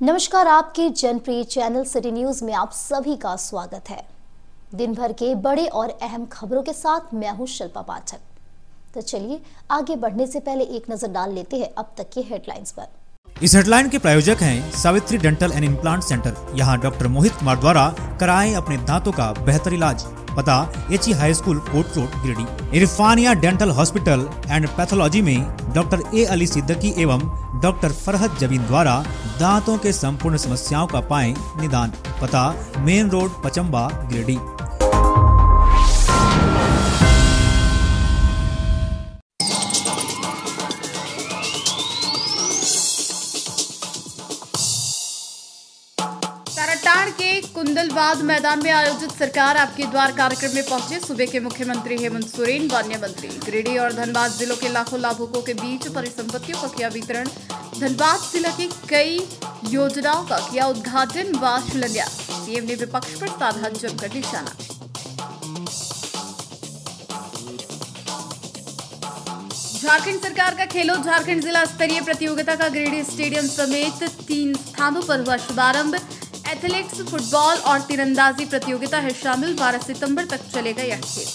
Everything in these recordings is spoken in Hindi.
नमस्कार, आपके जनप्रिय चैनल सिटी न्यूज़ में आप सभी का स्वागत है। दिन भर के बड़े और अहम खबरों के साथ मैं हूँ शिल्पा पाठक। तो चलिए आगे बढ़ने से पहले एक नज़र डाल लेते हैं अब तक के हेडलाइंस पर। इस हेडलाइन के प्रायोजक हैं Savitri dental and implant centre. यहाँ डॉक्टर मोहित कुमार द्वारा कराएँ अपने दांतों का बेहतर इलाज। पता H E high school, coat road Giridih Irfania dental hospital and pathology में डॉक्टर ए अली सिद्दकी एवं डॉक्टर फरहत जबीन द्वारा दांतों के संपूर्ण समस्याओं का पाए निदान। पता मेन रोड पचम्बा गिरडी कुंदलबाद मैदान में आयोजित सरकार आपके द्वार कार्यक्रम में पहुँचे। सूबे के मुख्यमंत्री हेमंत सोरेन, वन्य मंत्री गिरिडीह और धनबाद जिलों के लाखों लाभुकों के बीच परिसंपत्तियों का किया वितरण। धनबाद जिला की कई योजनाओं का किया उद्घाटन व शिलान्यास। सीएम ने विपक्ष पर साधा जमकर निशाना। झारखंड सरकार का खेलो। झारखंड जिला स्तरीय प्रतियोगिता का गिरिडीह स्टेडियम समेत तीन स्थानों पर हुआ शुभारंभ। एथलेटिक्स फुटबॉल और तीरंदाजी प्रतियोगिता है शामिल 12 सितंबर तक चलेगा यह खेल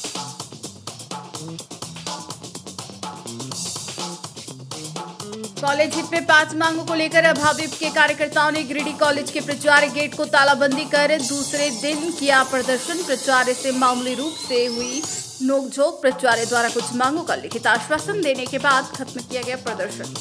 कॉलेज हित में पाँच मांगों को लेकर अभाविप के कार्यकर्ताओं ने गिरिडीह कॉलेज के प्रचार्य गेट को तालाबंदी कर दूसरे दिन किया प्रदर्शन। प्रचार्य से मामूली रूप से हुई नोकझोंक। प्रचार्य द्वारा कुछ मांगों का लिखित आश्वासन देने के बाद खत्म किया गया प्रदर्शन।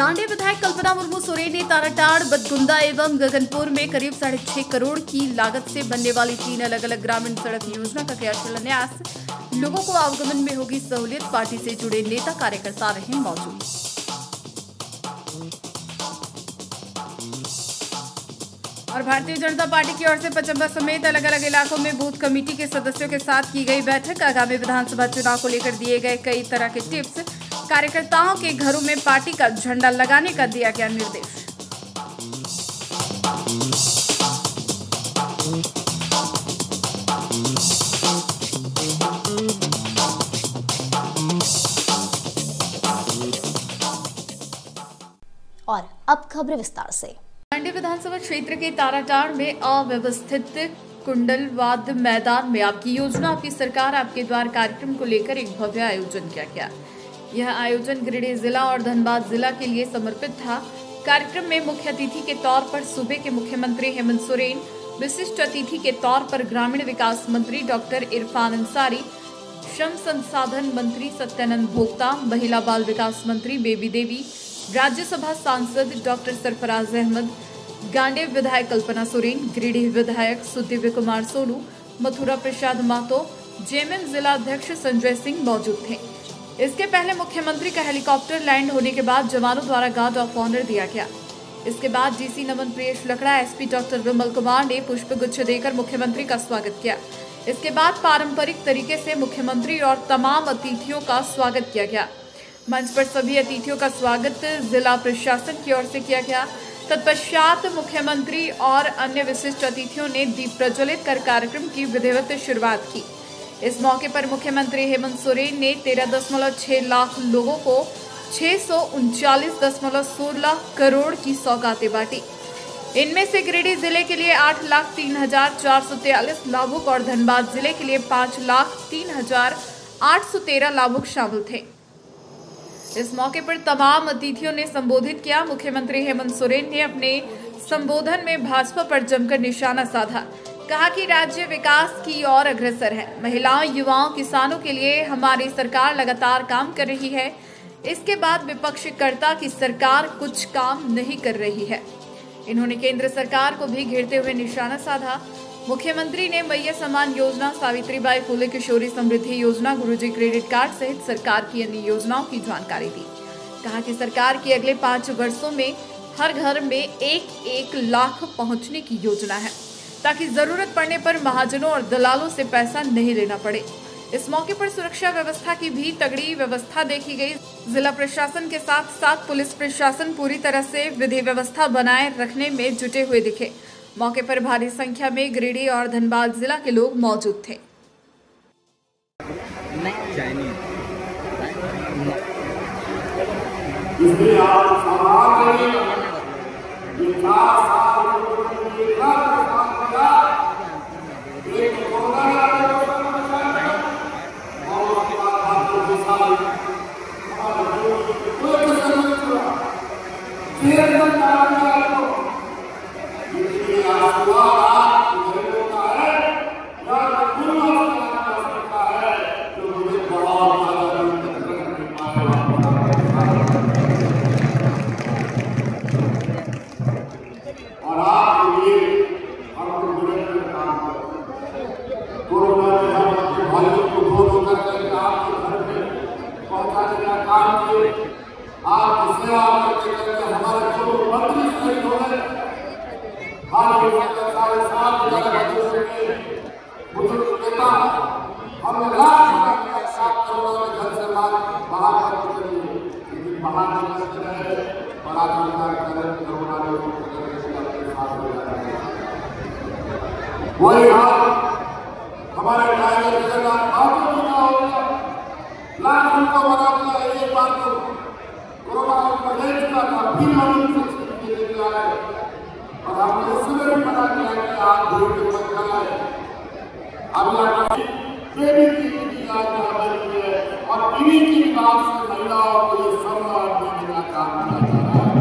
गांडे विधायक कल्पना मुर्मू सोरेन ने ताराटाड़ बदगुंदा एवं गगनपुर में करीब साढ़े छह करोड़ की लागत से बनने वाली तीन अलग अलग ग्रामीण सड़क योजना का किया शिलान्यास। लोगों को आवागमन में होगी सहूलियत, पार्टी से जुड़े नेता कार्यकर्ता रहे मौजूद। और भारतीय जनता पार्टी की ओर से पचम्बा समेत अलग अलग इलाकों में बूथ कमेटी के सदस्यों के साथ की गई बैठक। आगामी विधानसभा चुनाव को लेकर दिए गए कई तरह के टिप्स। कार्यकर्ताओं के घरों में पार्टी का झंडा लगाने का दिया गया निर्देश। और अब खबरें विस्तार से। मंडी विधानसभा क्षेत्र के ताराटाड़ में अव्यवस्थित कुंडलवाद मैदान में आपकी योजना। आपकी सरकार आपके द्वार कार्यक्रम को लेकर एक भव्य आयोजन किया गया। यह आयोजन गिरिडीह जिला और धनबाद जिला के लिए समर्पित था। कार्यक्रम में मुख्य अतिथि के तौर पर सूबे के मुख्यमंत्री हेमंत सोरेन, विशिष्ट अतिथि के तौर पर ग्रामीण विकास मंत्री डॉक्टर इरफान अंसारी, श्रम संसाधन मंत्री सत्यानंद भोक्ता, महिला बाल विकास मंत्री बेबी देवी, राज्यसभा सांसद डॉक्टर सरफराज अहमद, गांडे विधायक कल्पना सोरेन, गिरिडीह विधायक सुदिव्य कुमार सोनू, मथुरा प्रसाद मातो, जेएमएम जिला अध्यक्ष संजय सिंह मौजूद थे। इसके पहले मुख्यमंत्री का हेलीकॉप्टर लैंड होने के बाद जवानों द्वारा गार्ड ऑफ़ ऑनर दिया गया। इसके बाद DC Naman Priyesh Lakra, SP doctor Vimal Kumar ने पुष्प गुच्छ देकर मुख्यमंत्री का स्वागत किया। इसके बाद पारंपरिक तरीके से मुख्यमंत्री और तमाम अतिथियों का स्वागत किया गया। मंच पर सभी अतिथियों का स्वागत जिला प्रशासन की ओर से किया गया। तत्पश्चात मुख्यमंत्री और अन्य विशिष्ट अतिथियों ने दीप प्रज्वलित कर कार्यक्रम की विधिवत शुरुआत की। इस मौके पर मुख्यमंत्री हेमंत सोरेन ने तेरह दशमलव छह लाख लोगों को छह सौ उनचालीस दशमलव सोलह करोड़ की सौगातें बांटी। इनमें से गिरिडीह ज़िले के लिए आठ लाख तीन हज़ार चार सौ तैयलीस लाभुक और धनबाद ज़िले के लिए पाँच लाख तीन हज़ार आठ सौ तेरह लाभुक शामिल थे। इस मौके पर तमाम अतिथियों ने संबोधित किया। मुख्यमंत्री हेमंत सोरेन ने अपने संबोधन में भाजपा पर जमकर निशाना साधा। कहा कि राज्य विकास की ओर अग्रसर है। महिलाओं, युवाओं, किसानों के लिए हमारी सरकार लगातार काम कर रही है। इसके बाद विपक्ष करता कि सरकार कुछ काम नहीं कर रही है। इन्होंने केंद्र सरकार को भी घेरते हुए निशाना साधा। मुख्यमंत्री ने मैया सम्मान योजना, सावित्रीबाई फुले किशोरी समृद्धि योजना, गुरुजी क्रेडिट कार्ड सहित सरकार की अन्य योजनाओं की जानकारी दी। कहा कि सरकार की अगले पाँच वर्षों में हर घर में एक एक लाख पहुँचने की योजना है। ताकि ज़रूरत पड़ने पर महाजनों और दलालों से पैसा नहीं लेना पड़े। इस मौके पर सुरक्षा व्यवस्था की भी तगड़ी व्यवस्था देखी गई। जिला प्रशासन के साथ साथ पुलिस प्रशासन पूरी तरह से विधि व्यवस्था बनाए रखने में जुटे हुए दिखे। मौके पर भारी संख्या में गिरिडीह और धनबाद जिला के लोग मौजूद थे। इसलिए आप संभाल करिए ये चार साल उन्होंने ये इतना काम किया कोरोना आपकी सेवा करते करते हमारे जो मंत्री शहीद हो गए में साढ़े सात के बुज़ुर्ग नेता हमने लाख का सात करोड़ में घर से बाहर बाहर कर दिए लेकिन बाहर निकलते रहे आज उनका कदम कोरोना करने साथ जाया वही हाल हमारे टाइगर जगन्नाथ बहादुर जी का हो गया। लाख उनको बना दिया एक बार तो कोरोना ले चुका था फिर हम उनसे छुट्टी के लिए आए और हमने उसमें भी किया कि आप भीड़ में मत कराए अब यहाँ बेबी की आज यहाँ है और बीवी की बात से महिलाओं को ये सम्मान देने का काम किया जा रहा है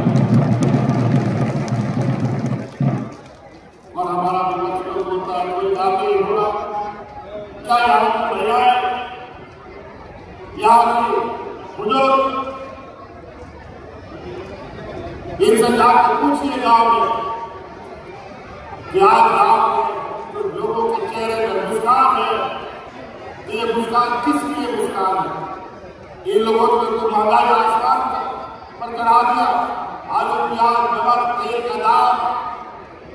और हमारा बच्चों बोलता है कोई बात नहीं होगा क्या यहाँ की महिलाएँ यहाँ की बुज़ुर्ग इनसे जाकर पूछिए गाँव में कि आज गाँव में तो लोगों के चेहरे पर मुस्कान है तो ये मुस्कान किस लिए मुस्कान है इन लोगों ने तो महँगाई आसमान पर करा दिया आलू प्याज नमक तेल का दाम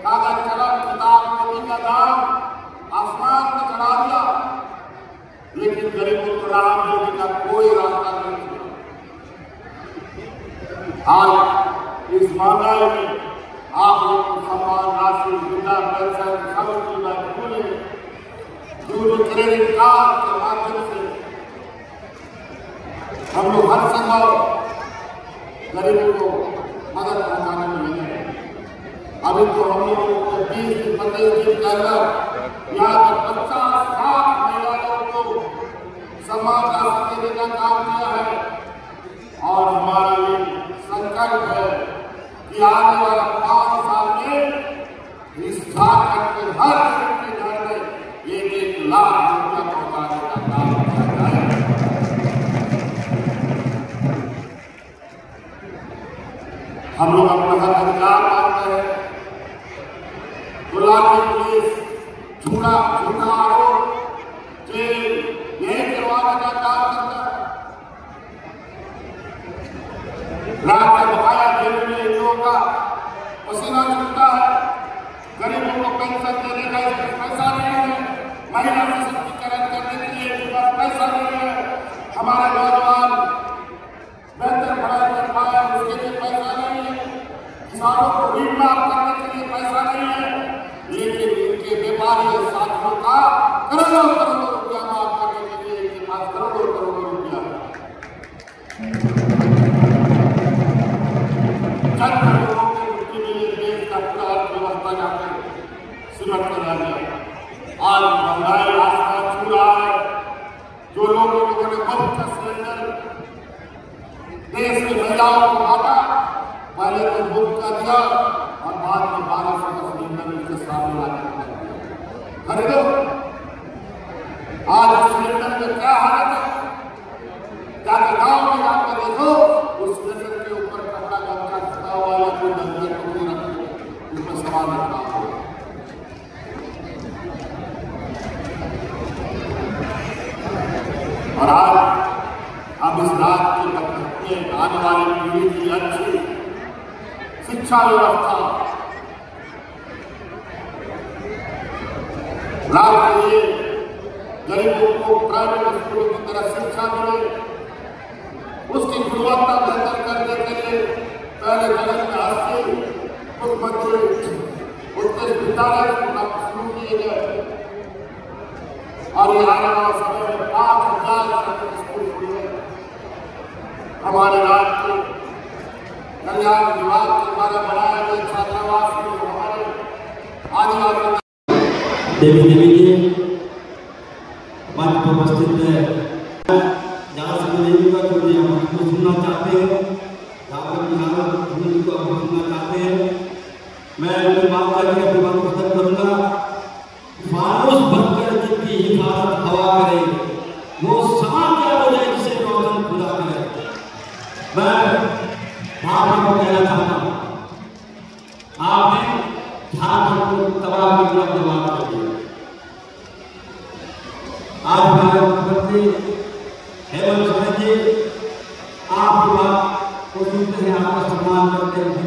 कागज़ कलम किताब कॉपी का दाम आसमान पर चढ़ा दिया लेकिन गरीबों को राम देने का कोई रास्ता नहीं था आज इस महँगाई में आप लोग को सम्मान राशि वृद्धा पेंशन सब सुविधाएँ खुले जो क्रेडिट कार्ड के माध्यम से हम लोग हर संभव गरीबों को मदद पहुँचाने में लगे अभी तो हम लोगों को बीस से पच्चीस दिन के अंदर यहाँ तक पचास लाख महिलाओं को सम्मान राशि देने का काम किया है और हमारा ये संकल्प है कि आने वाला पाँच साल में इस झारखंड के हर गरीब के घर में एक एक लाख रुपया पहुँचाने का काम किया जाए हम लोग अपना हर अधिकार मानते हैं। गुलामी पुलिस झूठा झूठा आरोप, जेल, यही करवाने का काम करता है रात का बकाया देने में इन लोगों का पसीना छूटता है गरीबों को पेंशन देने का इसमें पैसा नहीं है महिला सशक्तिकरण करने के लिए इनके पास नहीं है। हमारे नौजवान बेहतर पढ़ाई कर पाए लिए पैसा नहीं है। किसानों को ऋण करने के लिए पैसा नहीं है। लेकिन इनके व्यापारी साथियों का करोड़ों मुफ़्त का दिया और बाद में बारह सौ का सिलेंडर उनके सामने लाकर खरीदो आज इस सिलेंडर में क्या हालत है जाकर गाँव में जाकर देखो उस सिलेंडर के ऊपर कपड़ा गमछा छुपा हुआ या कोई डंगर टोकरी रखी उसमें सामान रखा हुआ और आज हम इस रात के बच्चे आने वाली पीढ़ी की अच्छी शिक्षा व्यवस्था लाभ के गरीबों को प्राइवेट स्कूलों की तरह शिक्षा मिले उसकी गुणवत्ता बेहतर करने के लिए पहले जगत में अस्सी मुख्यमंत्री उत्तर विद्यालय शुरू किए गए। और ये समय में पाँच हज़ार स्कूल हमारे राज्य के कल्याण विभाग के द्वारा बनाए गए छात्रावास देवी देवी जी मंच उपस्थित है। जहाँ से देवी का जो हम हमको सुनना चाहते हैं जहाँ पर बिहार को सुनना चाहते हैं, मैं अपनी बात करके अपनी बात खत्म करूँगा। सुनते हैं आपका सम्मान करते हैं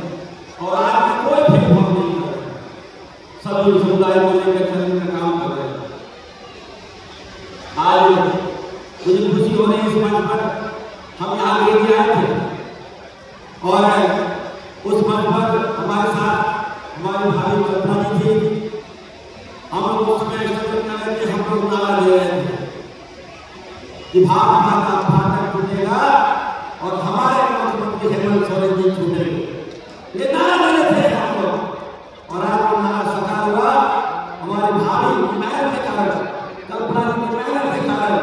और में कोई भेदभाव नहीं कर रहे सभी समुदाय को लेकर चलने का काम कर रहे हैं। आज मुझे खुशी हो रही इस मंच पर हम यहाँ लेके आए थे और उस मंच पर हमारे साथ हमारी भाभी कल्पना जी थी हम लोग उसमें करने लगे हम लोग नारा दे रहे थे कि भारत माता फाटक टूटेगा और हमारे मुख्यमंत्री हेमंत सोरेन जी छूटेंगे ये नारा दे थे हम लोग और आज वो नारा साकार हुआ हमारे की मेहनत के कारण कल्पना की मेहनत के कारण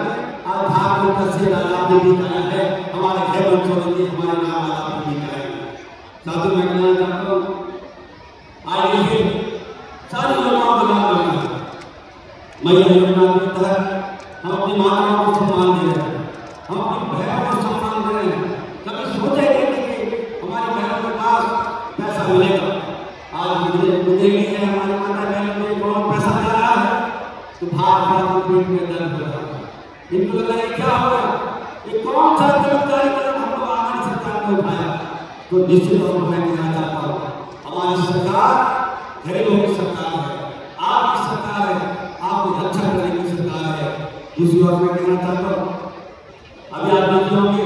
आज झारखंड का शेर आज़ादी भी आया है हमारे हेमंत सोरेन जी हमारे नाम आज़ादी भी आए साधु मैं कहना चाहता हूँ आज देखिए सारी योजनाओं का लाभ रहा है मैया योजना के तहत हम अपनी माताओं को सम्मान दे रहे हैं हम अपनी बहनों को सम्मान दे रहे हैं मिलेगा आज मुझे है, हमारी माता बहन को कौन पैसा दे रहा है तो भाग भाग पेट में दर्द हो रहा है। इनको लगा क्या हो रहा ये कौन सा गिरफ्तारी कदम हम लोग हमारी सरकार ने उठाया? तो निश्चित तौर पर मैं कहना चाहता हूँ। हमारी सरकार गरीबों की सरकार है, आपकी सरकार है, आपकी रक्षा करने की सरकार है। दूसरी ओर मैं कहना चाहता हूँ, अभी आप देख होंगे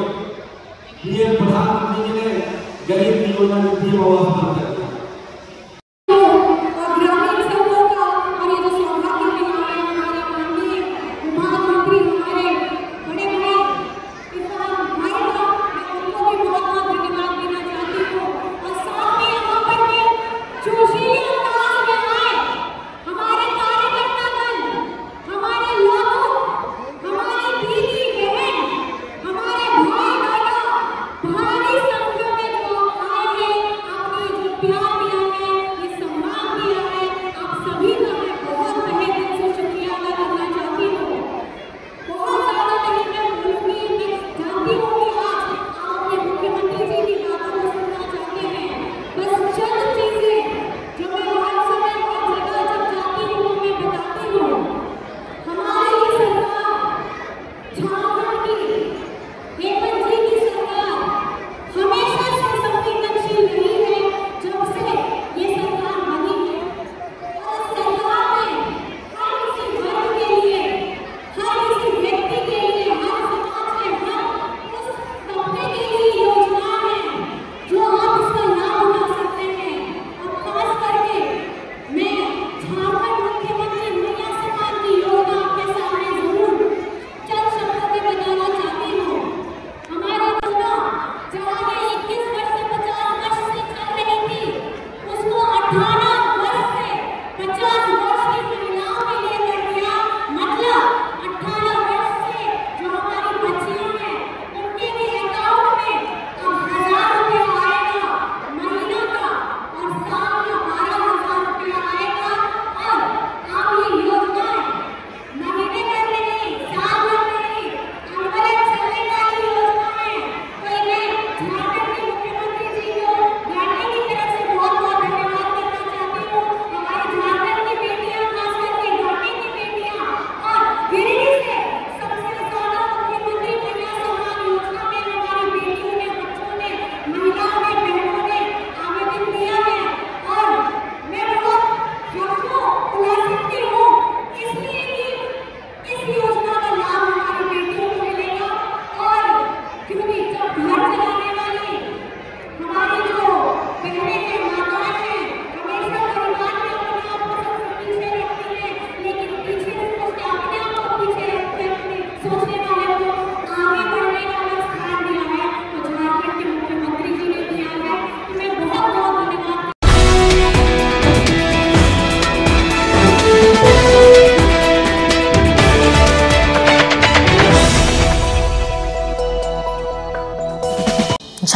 पीएम प्रधानमंत्री जी ने गरीब की योजना में पीएम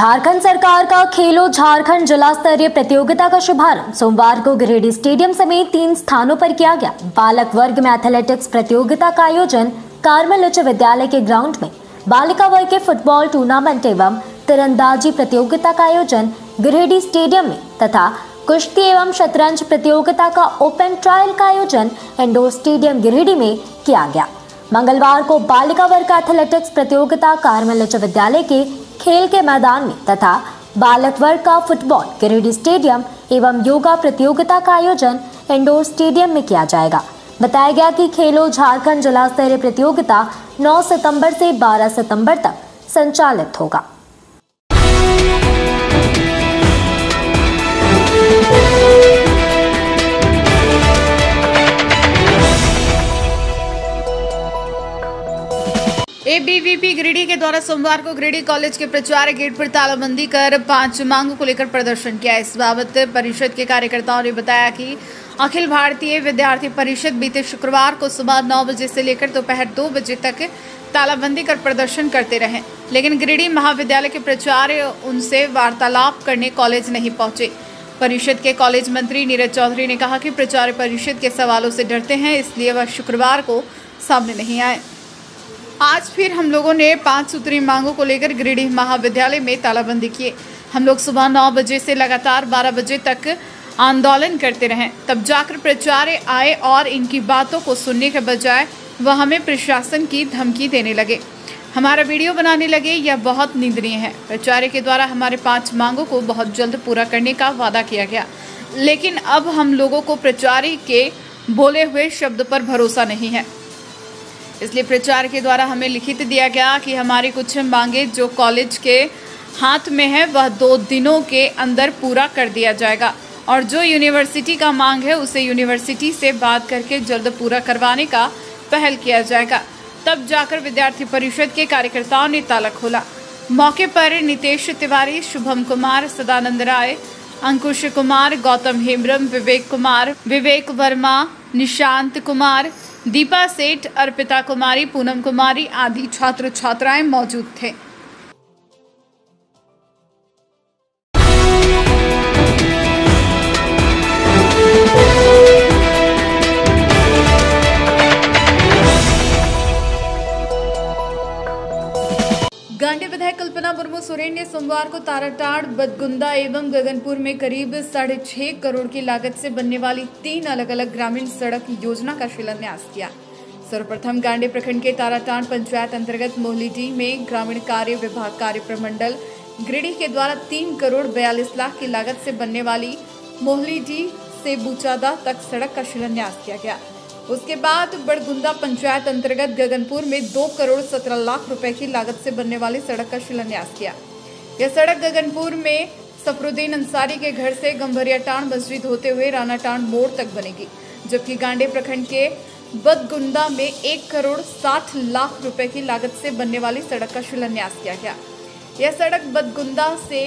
झारखंड सरकार का खेलो झारखंड जिला स्तरीय प्रतियोगिता का शुभारंभ। सोमवार को गिरिडीह स्टेडियम समेत तीन स्थानों पर किया गया। बालक वर्ग में एथलेटिक्स प्रतियोगिता का आयोजन कार्मल उच्च विद्यालय के ग्राउंड में, बालिका वर्ग के फुटबॉल टूर्नामेंट एवं तिरंदाजी प्रतियोगिता का आयोजन गिरिडीह स्टेडियम में तथा कुश्ती एवं शतरंज प्रतियोगिता का ओपन ट्रायल का आयोजन इंडोर स्टेडियम गिरिडीह में किया गया। मंगलवार को बालिका वर्ग एथलेटिक्स प्रतियोगिता कार्मल उच्च विद्यालय के खेल के मैदान में तथा बालक वर्ग का फुटबॉल, गिरिडीह स्टेडियम एवं योगा प्रतियोगिता का आयोजन इंडोर स्टेडियम में किया जाएगा। बताया गया कि खेलो झारखंड जिला स्तरीय प्रतियोगिता 9 सितंबर से 12 सितंबर तक संचालित होगा। एबीवीपी गिरिडीह के द्वारा सोमवार को गिरिडीह कॉलेज के प्रचार गेट पर तालाबंदी कर पाँच मांगों को लेकर प्रदर्शन किया। इस बाबत परिषद के कार्यकर्ताओं ने बताया कि अखिल भारतीय विद्यार्थी परिषद बीते शुक्रवार को सुबह नौ बजे से लेकर दोपहर दो बजे तक तालाबंदी कर प्रदर्शन करते रहे, लेकिन गिरिडीह महाविद्यालय के प्राचार्य उनसे वार्तालाप करने कॉलेज नहीं पहुँचे। परिषद के कॉलेज मंत्री नीरज चौधरी ने कहा कि प्रचार्य परिषद के सवालों से डरते हैं, इसलिए वह शुक्रवार को सामने नहीं आए। आज फिर हम लोगों ने पाँच सूत्री मांगों को लेकर गिरिडीह महाविद्यालय में तालाबंदी किए। हम लोग सुबह नौ बजे से लगातार बारह बजे तक आंदोलन करते रहे। तब जाकर प्राचार्य आए और इनकी बातों को सुनने के बजाय वह हमें प्रशासन की धमकी देने लगे। हमारा वीडियो बनाने लगे, यह बहुत निंदनीय है। प्राचार्य के द्वारा हमारे पाँच मांगों को बहुत जल्द पूरा करने का वादा किया गया। लेकिन अब हम लोगों को प्राचार्य के बोले हुए शब्द पर भरोसा नहीं है। इसलिए प्रचार के द्वारा हमें लिखित दिया गया कि हमारी कुछ मांगे जो कॉलेज के हाथ में है, वह दो दिनों के अंदर पूरा कर दिया जाएगा। और जो यूनिवर्सिटी का मांग है, उसे यूनिवर्सिटी से बात करके जल्द पूरा करवाने का पहल किया जाएगा। तब जाकर विद्यार्थी परिषद के कार्यकर्ताओं ने ताला खोला। मौके पर नितेश तिवारी, शुभम कुमार, सदानंद राय, अंकुश कुमार, गौतम हेम्ब्रम, विवेक कुमार, विवेक वर्मा, निशांत कुमार दीपा सेठ अर्पिता कुमारी पूनम कुमारी आदि छात्र छात्राएँ मौजूद थे। विधायक कल्पना मुर्मू सोरेन ने सोमवार को ताराटाड़, बदगुंदा एवं गगनपुर में करीब साढ़े छह करोड़ की लागत से बनने वाली तीन अलग अलग ग्रामीण सड़क योजना का शिलान्यास किया। सर्वप्रथम गांडी प्रखंड के ताराटाड़ पंचायत अंतर्गत मोहलीडी में ग्रामीण कार्य विभाग कार्य प्रमंडल गिरिडीह के द्वारा तीन करोड़ बयालीस लाख की लागत से बनने वाली मोहलीडी से बुचादा तक सड़क का शिलान्यास किया गया। उसके बाद बड़गुंदा पंचायत अंतर्गत गगनपुर में दो करोड़ सत्रह लाख रुपए की लागत से बनने वाली सड़क का शिलान्यास किया। यह सड़क गगनपुर में सफरुद्दीन अंसारी के घर से गंभरिया टाण मस्जिद होते हुए राना टाण मोड़ तक बनेगी, जबकि गांडे प्रखंड के बदगुंदा में एक करोड़ साठ लाख रुपए की लागत से बनने वाली सड़क का शिलान्यास किया गया। यह सड़क बदगुंदा से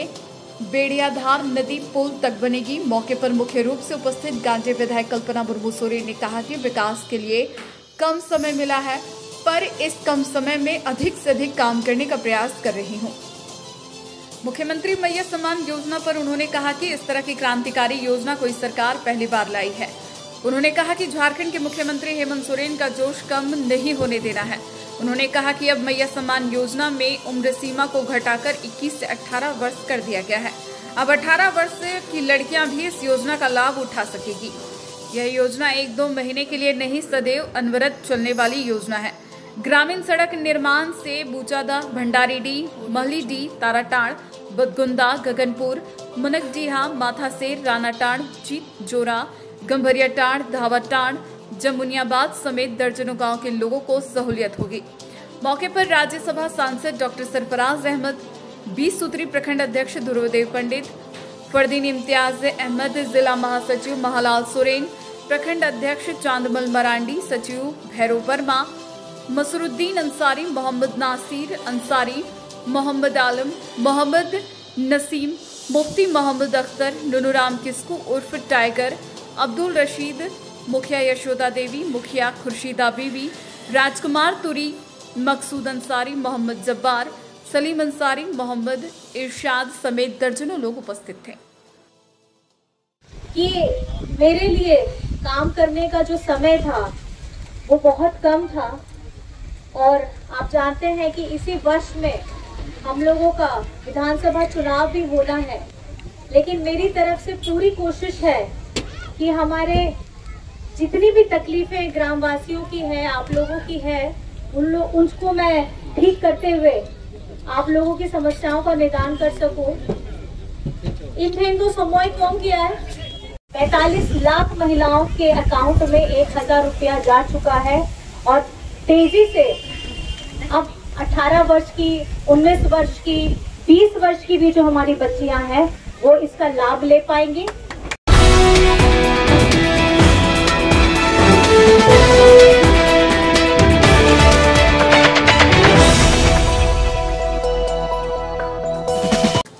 बेड़ियाधार नदी पुल तक बनेगी। मौके पर मुख्य रूप से उपस्थित गांजे विधायक कल्पना मुर्मू सोरेन ने कहा कि विकास के लिए कम समय मिला है, पर इस कम समय में अधिक से अधिक काम करने का प्रयास कर रही हूँ। मुख्यमंत्री मैया सम्मान योजना पर उन्होंने कहा कि इस तरह की क्रांतिकारी योजना कोई सरकार पहली बार लाई है। उन्होंने कहा कि झारखंड के मुख्यमंत्री हेमंत सोरेन का जोश कम नहीं होने देना है। उन्होंने कहा कि अब मैया सम्मान योजना में उम्र सीमा को घटाकर 21 से 18 वर्ष कर दिया गया है। अब 18 वर्ष की लड़कियाँ भी इस योजना का लाभ उठा सकेगी। यह योजना एक दो महीने के लिए नहीं, सदैव अनवरत चलने वाली योजना है। ग्रामीण सड़क निर्माण से बूचादा भंडारीडी महलीडी ताराटाड़ बदगुंदा, गगनपुर मुनकडीहा माथासेर रानाटाड़ जीत जोरा गंभरियाटाड़ धावाटाड़ जमुनियाबाद समेत दर्जनों गाँव के लोगों को सहूलियत होगी। मौके पर राज्यसभा सांसद डॉक्टर सरफराज अहमद बीस सूत्री प्रखंड अध्यक्ष ध्रुवदेव पंडित, फरदीन इम्तियाज़ अहमद, जिला महासचिव महालाल सोरेन, प्रखंड अध्यक्ष चांदमल मरांडी, सचिव भैरव वर्मा, मसरुद्दीन अंसारी, मोहम्मद नासिर अंसारी, मोहम्मद आलम, मोहम्मद नसीम, मुफ्ती मोहम्मद अख्तर, नुनुराम किस्कू उर्फ़ टाइगर, अब्दुल रशीद मुखिया यशोदा देवी, मुखिया खुर्शीदा बीवी, राजकुमार तुरी, मकसूद अंसारी, मोहम्मद जब्बार, सलीम अंसारी, मोहम्मद इरशाद समेत दर्जनों लोग उपस्थित थे। कि मेरे लिए काम करने का जो समय था, वो बहुत कम था। और आप जानते हैं कि इसी वर्ष में हम लोगों का विधानसभा चुनाव भी होना है। लेकिन मेरी तरफ़ से पूरी कोशिश है कि हमारे जितनी भी तकलीफें ग्रामवासियों की है, आप लोगों की है, उन लोग उनको मैं ठीक करते हुए आप लोगों की समस्याओं का निदान कर सकूँ। इन हिंदू सामूहिक कौन किया है? पैतालीस लाख महिलाओं के अकाउंट में एक हज़ार रुपया जा चुका है और तेज़ी से अब 18 वर्ष की 19 वर्ष की 20 वर्ष की भी जो हमारी बच्चियाँ हैं, वो इसका लाभ ले पाएँगी।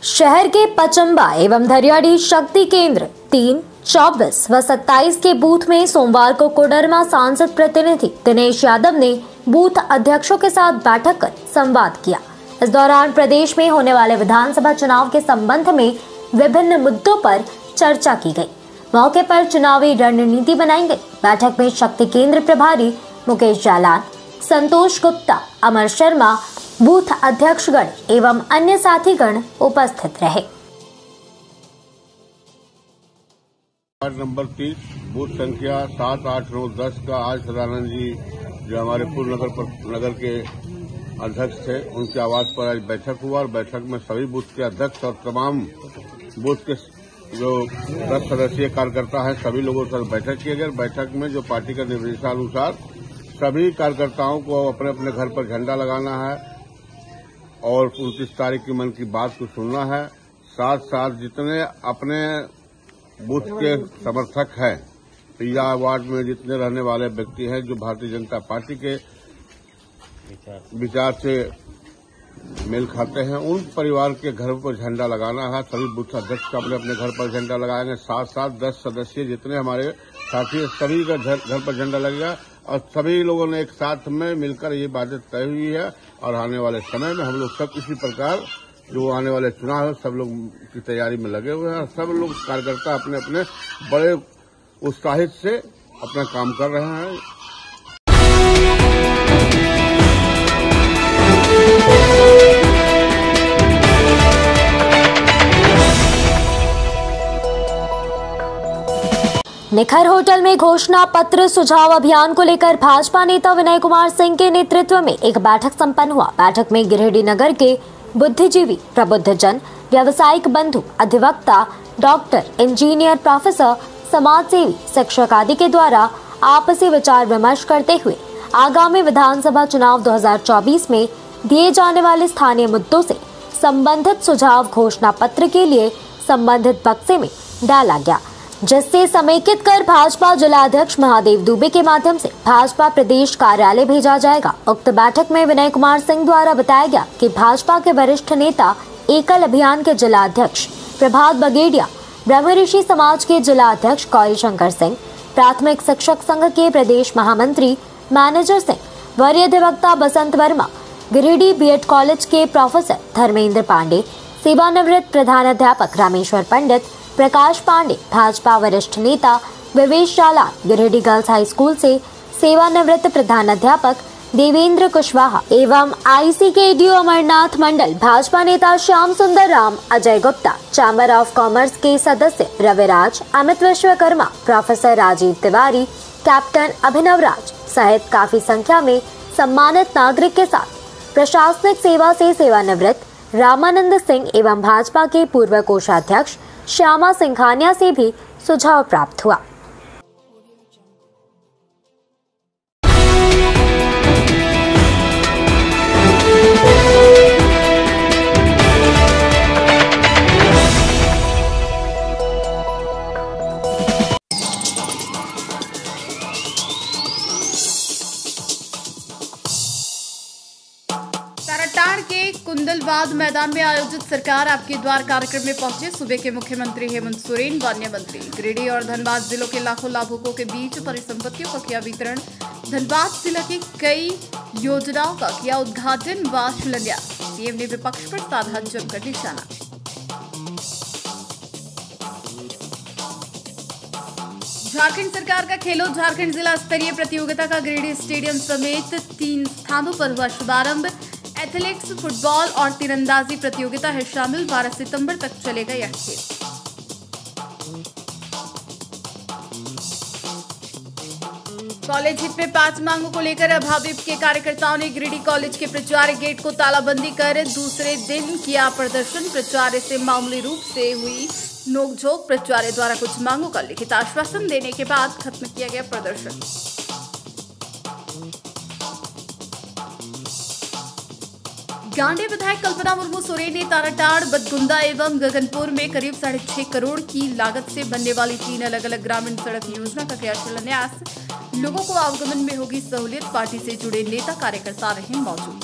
शहर के पचम्बा एवं धरियाड़ी शक्ति केंद्र तीन, चौबीस व सत्ताईस के बूथ में सोमवार को कोडरमा सांसद प्रतिनिधि दिनेश यादव ने बूथ अध्यक्षों के साथ बैठक कर संवाद किया। इस दौरान प्रदेश में होने वाले विधानसभा चुनाव के संबंध में विभिन्न मुद्दों पर चर्चा की गई। मौके पर चुनावी रणनीति बनाई गई बैठक में शक्ति केंद्र प्रभारी मुकेश जालान, संतोष गुप्ता, अमर शर्मा, बूथ अध्यक्षगण एवं अन्य साथीगण उपस्थित रहे। वार्ड नंबर तीस, बूथ संख्या सात, आठ, नौ, दस का आज सदानंद जी जो हमारे पूर्व नगर पर, नगर के अध्यक्ष थे, उनके आवास पर आज बैठक हुआ और बैठक में सभी बूथ के अध्यक्ष और तमाम बूथ के जो दस सदस्यीय कार्यकर्ता है, सभी लोगों से बैठक किए गए बैठक में जो पार्टी का निर्देशानुसार सभी कार्यकर्ताओं को अपने अपने घर पर झंडा लगाना है और उनतीस तारीख की मन की बात को सुनना है। साथ साथ जितने अपने बूथ के समर्थक हैं पिया वार्ड में जितने रहने वाले व्यक्ति हैं, जो भारतीय जनता पार्टी के विचार से मेल खाते हैं। उन परिवार के घर पर झंडा लगाना है। सभी बूथ अध्यक्ष का अपने अपने घर पर झंडा लगाएँगे। साथ साथ दस सदस्य जितने हमारे साथी सभी का घर पर झंडा लगेगा। और सभी लोगों ने एक साथ में मिलकर ये बातें तय हुई है। और आने वाले समय में हम लोग सब इसी प्रकार जो आने वाले चुनाव है, सब लोग की तैयारी में लगे हुए हैं। सब लोग कार्यकर्ता अपने अपने बड़े उत्साहित से अपना काम कर रहे हैं। निखर होटल में घोषणा पत्र सुझाव अभियान को लेकर भाजपा नेता विनय कुमार सिंह के नेतृत्व में एक बैठक संपन्न हुआ। बैठक में गिरिडीह नगर के बुद्धिजीवी प्रबुद्धजन व्यावसायिक बंधु, अधिवक्ता, डॉक्टर, इंजीनियर, प्रोफेसर समाज सेवी शिक्षक आदि के द्वारा आपसी विचार विमर्श करते हुए आगामी विधानसभा चुनाव 2024 में दिए जाने वाले स्थानीय मुद्दों से संबंधित सुझाव घोषणा पत्र के लिए संबंधित बक्से में डाला गया। जिससे समेकित कर भाजपा जिलाध्यक्ष महादेव दुबे के माध्यम से भाजपा प्रदेश कार्यालय भेजा जाएगा। उक्त बैठक में विनय कुमार सिंह द्वारा बताया गया कि भाजपा के वरिष्ठ नेता एकल अभियान के जिलाध्यक्ष प्रभात बगेडिया ब्रह्म ऋषि समाज के जिलाध्यक्ष गौरी शंकर सिंह, प्राथमिक शिक्षक संघ के प्रदेश महामंत्री मैनेजर सिंह, वरीय अधिवक्ता बसंत वर्मा, गिरिडीह बीएड कॉलेज के प्रोफेसर धर्मेंद्र पांडे, सेवानिवृत्त प्रधानाध्यापक रामेश्वर पंडित प्रकाश पांडे, भाजपा वरिष्ठ नेता विवेश जाला, गिरिडीह गर्ल्स हाई स्कूल से सेवानिवृत्त प्रधानाध्यापक देवेंद्र कुशवाहा एवं आईसीकेडीओ अमरनाथ मंडल, भाजपा नेता Shyam Sundar Ram, Ajay Gupta chamber of commerce के सदस्य रविराज, अमित विश्वकर्मा, प्रोफेसर राजीव तिवारी, कैप्टन अभिनव राज सहित काफ़ी संख्या में सम्मानित नागरिक के साथ प्रशासनिक सेवा से सेवानिवृत्त रामानंद सिंह एवं भाजपा के पूर्व कोषाध्यक्ष श्यामा सिंघानिया से भी सुझाव प्राप्त हुआ। कुंदलवाद मैदान में आयोजित सरकार आपके द्वार कार्यक्रम में पहुँचे। सूबे के मुख्यमंत्री हेमंत सोरेन, वन्य मंत्री गिरिडीह और धनबाद जिलों के लाखों लाभुकों के बीच परिसंपत्तियों का किया वितरण। धनबाद जिला की कई योजनाओं का किया उद्घाटन व शिलान्यास। सीएम ने विपक्ष पर साधा जमकर निशाना। झारखंड सरकार का खेलो, झारखंड जिला स्तरीय प्रतियोगिता का गिरिडीह स्टेडियम समेत तीन स्थानों पर हुआ शुभारंभ। एथलेटिक्स, फुटबॉल और तीरंदाजी प्रतियोगिता है शामिल। 12 सितंबर तक चलेगा यह खेल। कॉलेज हित में पाँच मांगों को लेकर अभाविप के कार्यकर्ताओं ने गिरिडीह कॉलेज के प्रचार्य गेट को तालाबंदी कर दूसरे दिन किया प्रदर्शन। प्रचार्य से मामूली रूप से हुई नोकझोंक। प्रचार्य द्वारा कुछ मांगों का लिखित आश्वासन देने के बाद खत्म किया गया प्रदर्शन। गांडे विधायक कल्पना मुर्मू सोरेन ने ताराटाड़ बदगुंदा एवं गगनपुर में करीब साढ़े छह करोड़ की लागत से बनने वाली तीन अलग अलग ग्रामीण सड़क योजना का किया शिलान्यास। लोगों को आवागमन में होगी सहूलियत, पार्टी से जुड़े नेता कार्यकर्ता रहे मौजूद।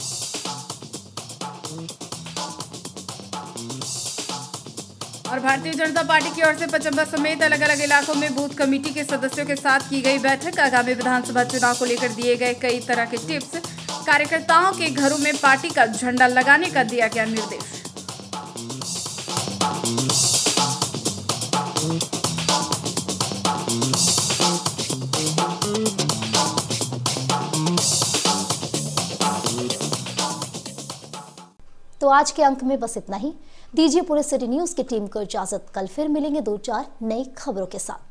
और भारतीय जनता पार्टी की ओर से पचम्बा समेत अलग अलग इलाकों में बूथ कमेटी के सदस्यों के साथ की गई बैठक। आगामी विधानसभा चुनाव को लेकर दिए गए कई तरह के टिप्स। कार्यकर्ताओं के घरों में पार्टी का झंडा लगाने का दिया गया निर्देश। तो आज के अंक में बस इतना ही। दीजिए पूरे सिटी न्यूज़ की टीम को इजाज़त। कल फिर मिलेंगे दो चार नई खबरों के साथ।